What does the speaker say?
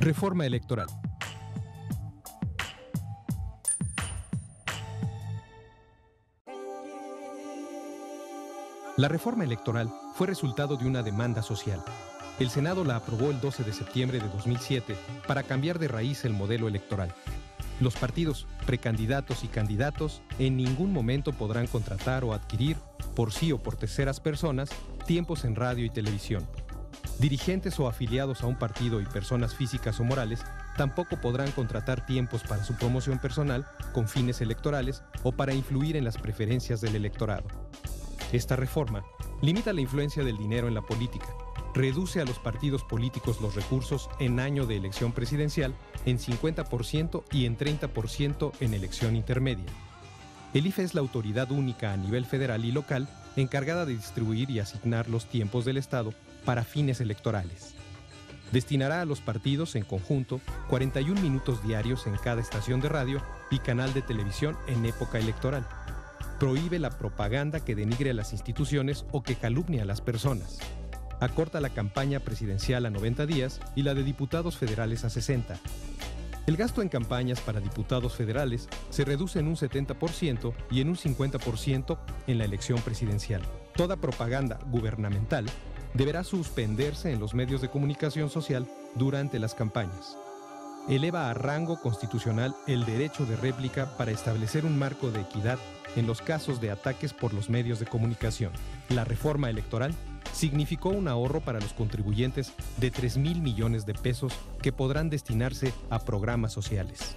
Reforma electoral. La reforma electoral fue resultado de una demanda social. El Senado la aprobó el 12 de septiembre de 2007 para cambiar de raíz el modelo electoral. Los partidos, precandidatos y candidatos en ningún momento podrán contratar o adquirir, por sí o por terceras personas, tiempos en radio y televisión Dirigentes o afiliados a un partido y personas físicas o morales tampoco podrán contratar tiempos para su promoción personal con fines electorales o para influir en las preferencias del electorado. Esta reforma limita la influencia del dinero en la política, reduce a los partidos políticos los recursos en año de elección presidencial en 50% y en 30% en elección intermedia. El IFE es la autoridad única a nivel federal y local encargada de distribuir y asignar los tiempos del Estado para fines electorales. Destinará a los partidos en conjunto 41 minutos diarios en cada estación de radio y canal de televisión en época electoral. Prohíbe la propaganda que denigre a las instituciones o que calumnie a las personas. Acorta la campaña presidencial a 90 días y la de diputados federales a 60. El gasto en campañas para diputados federales se reduce en un 70% y en un 50% en la elección presidencial. Toda propaganda gubernamental deberá suspenderse en los medios de comunicación social durante las campañas. Eleva a rango constitucional el derecho de réplica para establecer un marco de equidad en los casos de ataques por los medios de comunicación. La reforma electoral significó un ahorro para los contribuyentes de 3 mil millones de pesos que podrán destinarse a programas sociales.